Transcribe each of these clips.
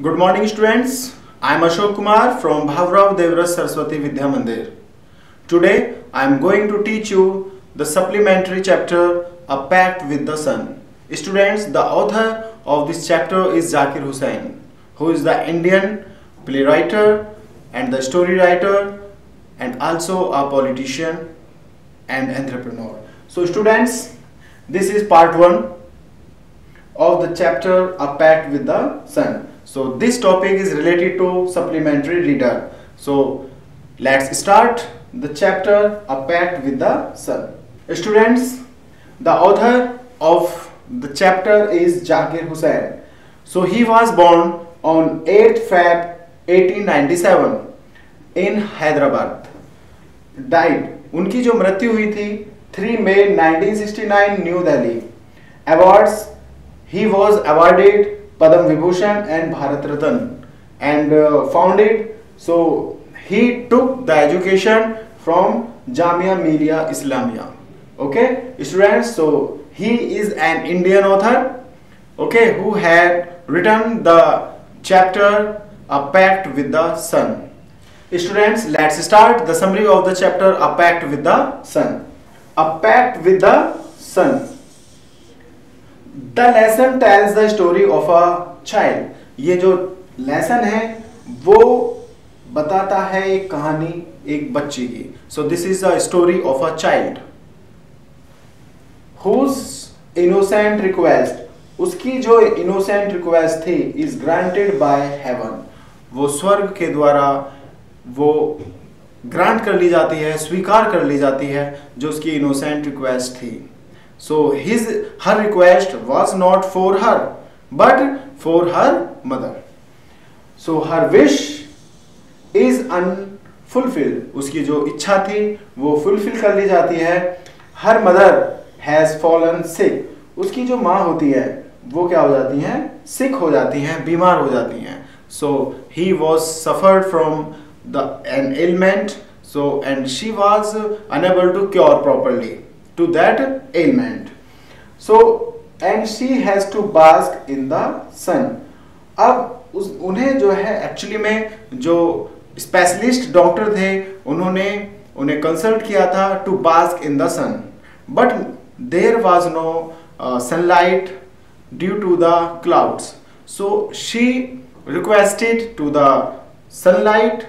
Good morning students. I am Ashok Kumar from Bhavrao Devras Saraswati Vidya Mandir. Today I am going to teach you the supplementary chapter A Pact with the Sun. Students, the author of this chapter is Zakir Hussain, who is the Indian playwright and the story writer and also a politician and entrepreneur. So students, this is part 1 of the chapter A Pact with the Sun. So this topic is related to supplementary reader. So let's start the chapter A Pact with the Sun. Students, the author of the chapter is Zakir Hussain. So he was born on 8th Feb 1897 in Hyderabad. Died. उनकी जो मृत्यु हुई थी 3 मई 1969 New Delhi awards he was awarded Padam Vibhushan and Bharat Ratan and uh, founded. So he took the education from Jamia Millia Islamia. Okay, students. So he is an Indian author. Okay, who had written the chapter A Pact with the Sun. Students, let's start the summary of the chapter A Pact with the Sun. A Pact with the Sun. The lesson tells the story of a child ये जो lesson है वो बताता है एक कहानी एक बच्चे की so this is the story of a child whose innocent request उसकी जो इनोसेंट रिक्वेस्ट थी इज ग्रांटेड बाय हेवन वो स्वर्ग के द्वारा वो ग्रांट कर ली जाती है स्वीकार कर ली जाती है जो उसकी इनोसेंट रिक्वेस्ट थी so his her request was not for her but for her mother so her wish is unfulfilled. उसकी जो इच्छा थी वो फुलफिल कर ली जाती है her mother has fallen sick उसकी जो माँ होती है वो क्या हो जाती हैं सिक हो जाती हैं बीमार हो जाती हैं so he was suffered from the an ailment so and she was unable to cure properly to that ailment. So and she has to bask in the sun. अब उस उन्हें जो है एक्चुअली में जो स्पेशलिस्ट डॉक्टर थे उन्होंने उन्हें कंसल्ट किया था to bask in the sun but there was no sunlight due to the clouds so she requested to the sunlight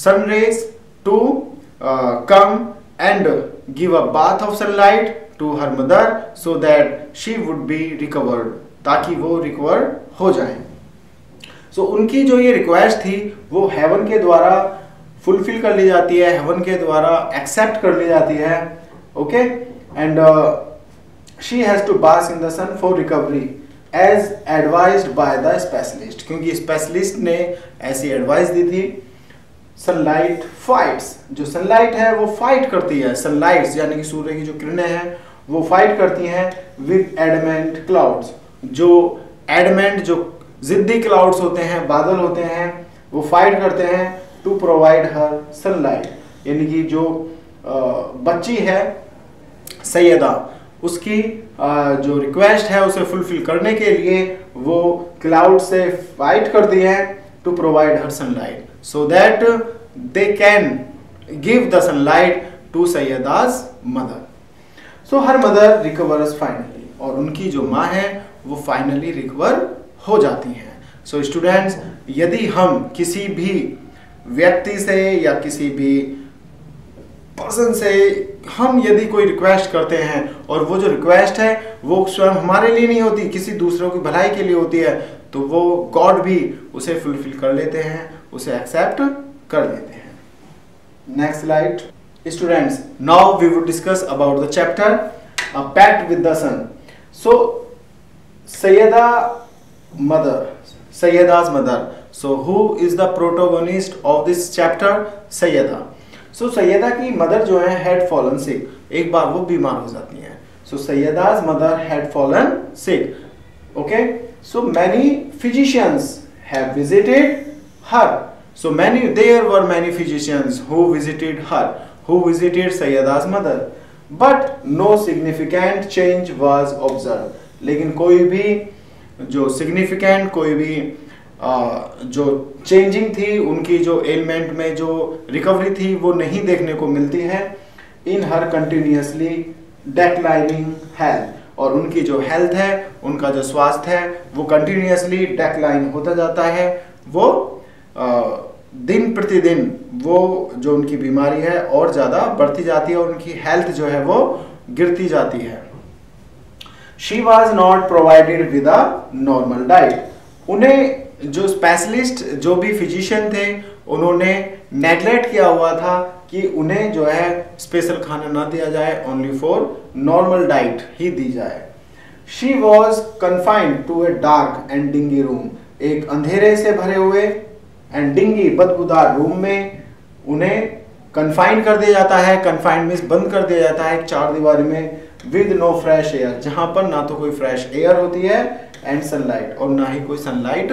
sun rays to uh, come and give a bath of sunlight to her mother so that she would be recovered ताकि वो recover हो जाए सो so, उनकी जो ये request थी वो haven के द्वारा फुलफिल कर ली जाती है हेवन के द्वारा एक्सेप्ट कर ली जाती है okay and she has to bask in the sun for recovery as advise by the specialist क्योंकि स्पेशलिस्ट ने ऐसी एडवाइस दी थी सनलाइट फाइट्स जो सनलाइट है वो फाइट करती है सनलाइट्स यानी कि सूर्य की जो किरणें हैं वो फाइट करती हैं विद एडमेंट क्लाउड्स जो एडमेंट जो जिद्दी क्लाउड्स होते हैं बादल होते हैं वो फाइट करते हैं टू प्रोवाइड हर सनलाइट यानी कि जो बच्ची है सैदा उसकी जो रिक्वेस्ट है उसे फुलफिल करने के लिए वो क्लाउड से फाइट करती है to provide her sunlight so that they can give the sunlight to Sayyada's mother. So her mother recovers finally और उनकी जो माँ है वो finally recover हो जाती हैं so students, यदि हम किसी भी व्यक्ति से या किसी भी पर्सन से हम यदि कोई रिक्वेस्ट करते हैं और वो जो रिक्वेस्ट है वो स्वयं हमारे लिए नहीं होती किसी दूसरों की भलाई के लिए होती है तो वो गॉड भी उसे फुलफिल कर लेते हैं उसे एक्सेप्ट कर लेते हैं next slide students now we would discuss about the chapter a pact with the sun so Saeeda mother Saeeda's mother so who is the protagonist of this chapter Saeeda so Saeeda की mother जो है had fallen sick एक बार वो बीमार हो जाती है so Saeeda's mother had fallen sick okay so many physicians have visited her so many there were many physicians who visited her who visited Saeeda's mother but no significant change was observe लेकिन कोई भी जो significant कोई भी जो changing थी उनकी जो एलमेंट में जो रिकवरी थी वो नहीं देखने को मिलती है in her continuously declining health और उनकी जो हेल्थ है उनका जो स्वास्थ्य है वो कंटिन्यूसली डेक्लाइन होता जाता है वो आ, दिन प्रतिदिन वो जो उनकी बीमारी है और ज़्यादा बढ़ती जाती है और उनकी हेल्थ जो है वो गिरती जाती है she was not provided with a normal diet उन्हें जो स्पेशलिस्ट जो भी फिजिशियन थे उन्होंने नेगलेक्ट किया हुआ था कि उन्हें जो है स्पेशल खाना ना दिया जाए ओनली फॉर नॉर्मल डाइट ही दी जाए she was confined to a dark and dingy room एक अंधेरे से भरे हुए एंड डिंगी बदबूदार रूम में उन्हें कन्फाइंड कर दिया जाता है कन्फाइंड मीन्स बंद कर दिया जाता है एक चार दीवार में विद नो फ्रेश एयर जहां पर ना तो कोई फ्रेश एयर होती है एंड सनलाइट और ना ही कोई sunlight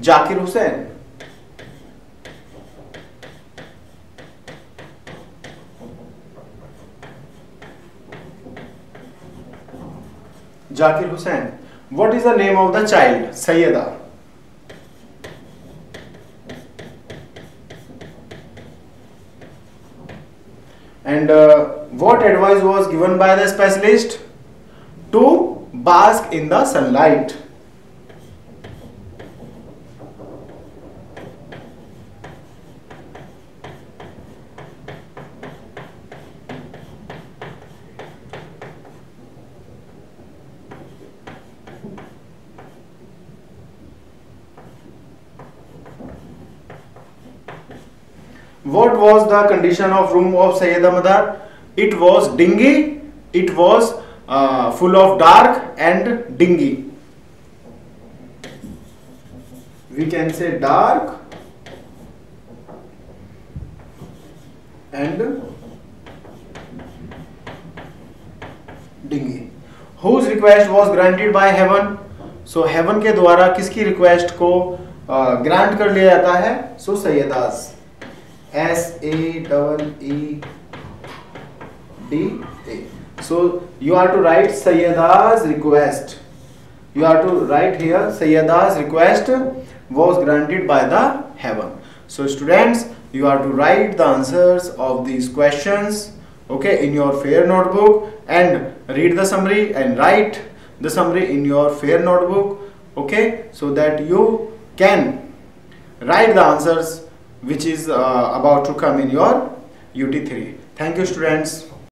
Zakir Hussain. Zakir Hussain. What is the name of the child? Sayyeda. And uh, what advice was given by the specialist? To bask in the sunlight. what was the condition of room of Sayyid Ahmadar? It was dingy, it was uh, full of dark and dingy. We can say dark and dingy. Whose request was granted by heaven? So heaven के द्वारा किसकी request को uh, grant कर लिया जाता है? So Sayyidas. S A double E D A. So you are to write Sayada's request. You are to write here Sayada's request was granted by the heaven. So students, you are to write the answers of these questions okay in your fair notebook and read the summary and write the summary in your fair notebook okay so that you can write the answers which is uh, about to come in your UT3. Thank you students.